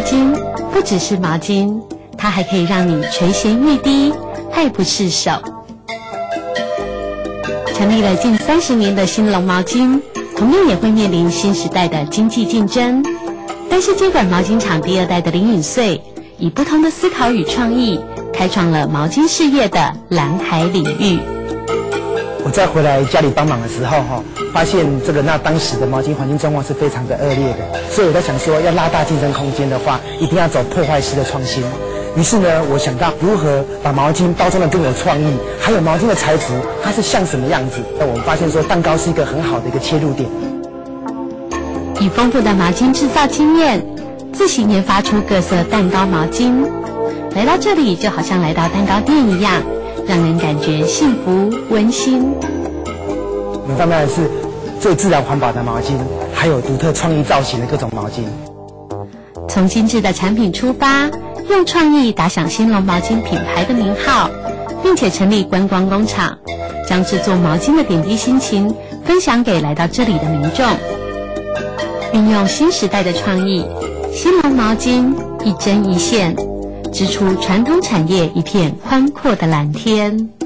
巾不只是毛巾，它还可以让你垂涎欲滴，爱不释手。成立了近三十年的新龙毛巾，同样也会面临新时代的经济竞争。但是接管毛巾厂第二代的林允穗，以不同的思考与创意，开创了毛巾事业的蓝海领域。我再回来家里帮忙的时候，哈，发现这个那当时的毛巾环境状况是非常的恶劣的，所以我在想说，要拉大竞争空间的话，一定要走破坏式的创新。于是呢，我想到如何把毛巾包装的更有创意，还有毛巾的材质它是像什么样子。那我们发现说，蛋糕是一个很好的一个切入点。以丰富的毛巾制造经验，自行研发出各色蛋糕毛巾。来到这里，就好像来到蛋糕店一样。让人感觉幸福温馨。我们当然是最自然环保的毛巾，还有独特创意造型的各种毛巾。从精致的产品出发，用创意打响新龙毛巾品牌的名号，并且成立观光工厂，将制作毛巾的点滴心情分享给来到这里的民众。运用新时代的创意，新龙毛巾一针一线。织出传统产业一片宽阔的蓝天。